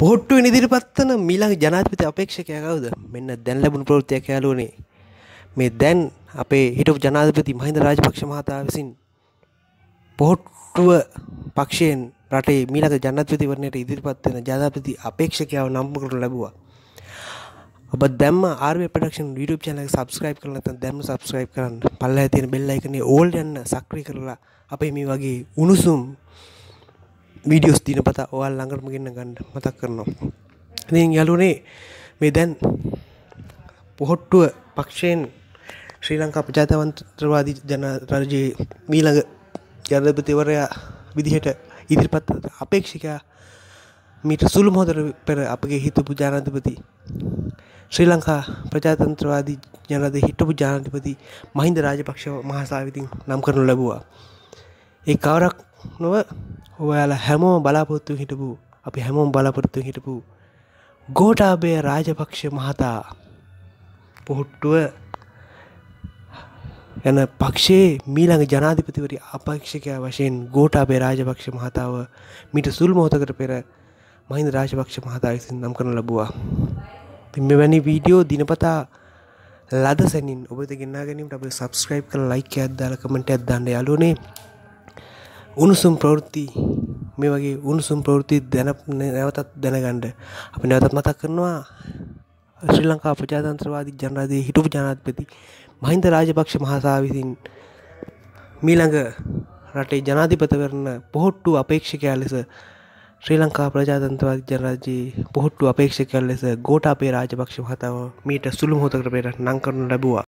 පොහොට්ටුව ඉදිරිපත්වන මීළඟ ජනාධිපති අපේක්ෂකය කවුද මෙන්න දැන් ලැබුණු ප්‍රවෘත්තියක් යාලුවනේ මේ දැන් අපේ හිටපු ජනාධිපති මහින්ද රාජපක්ෂ මහතා විසින් පොහොට්ටුව පක්ෂයෙන් රටේ මීළඟ ජනාධිපතිවරණයට ඉදිරිපත් වෙන ජනාධිපති අපේක්ෂකයාව නම් කරනු ලැබුවා. ඔබ දැම්ම ආර්ය ප්‍රොඩක්ෂන් YouTube channel එක subscribe කරලා නැත්නම් දැම්ම subscribe කරන්න. පල්ලෙහා තියෙන bell icon එක all යන්න සක්‍රිය කරලා අපේ මේ වගේ උණුසුම් වීඩියෝස් දිනපතා ඔයාල් ළඟටම ගෙන්න ගන්න මතක් කරනවා. ඉතින් යාළුවනේ මේ දැන් පොහොට්ටුව පක්ෂයෙන් ශ්‍රී ලංකා ප්‍රජාතන්ත්‍රවාදී ජන රජයේ මීළඟ ජනාධිපතිවරයා විදිහට ඉදිරිපත් අපේක්ෂකයා මීට සුළු මොහොතට පෙර අපගේ හිතපු ජනාධිපති ශ්‍රී ලංකා ප්‍රජාතන්ත්‍රවාදී ජනද හිටපු ජනාධිපති මහින්ද රාජපක්ෂ මහසා විතින් නම් කරනු ලැබුවා. ඒ කවරක් නොව ඔයාලා හැමෝම බලාපොරොත්තු හිටපු අපි හැමෝම බලාපොරොත්තු හිටපු ගෝටාබය රාජපක්ෂ මහතා පොහොට්ටුව යන පක්ෂයේ මීළඟ ජනාධිපතිවරි අපක්ෂකයා වශයෙන් ගෝටාබේ රාජපක්ෂ මහතාව මිට සුල් මොහොතකට පෙර මහින්ද රාජපක්ෂ මහතා විසින් නම් කරන ලබවා. මෙවැනි වීඩියෝ දිනපතා ලද සැනින් ඔබත ගෙන්න්න ගැනීමට අප සබස්ක්‍රයිබ් කල ලයික අදදාල කමට ඇදන්න යාලුනේ උණුසුම් ප්‍රවෘත්ති මේ වගේ උණුසුම් ප්‍රවෘත්ති දැන නැවතත් දැනගණ්ඩ අප නැවතත් මතක් කරනවා ශ්‍රී ලංකා ප්‍රජාතන්ත්‍රවාදී ජනරාදය හිටපු ජනාත්පති මහින්ද රාජපක්ෂ මහතා විසින් මීළඟ රටේ ජනාධිපතවරන පොහොට්ටු අපේක්ෂකයා ලෙස ශ්‍රී ලංකා ප්‍රජාතන්ත්‍රවාද ජනරජයේ පොහොට්ටු අපේක්ෂකයල් ලෙස ගෝටාපේ රාජපක්ෂ මහතාව මීට සුළු හොතකට පෙර නංකරනු ලැබවා.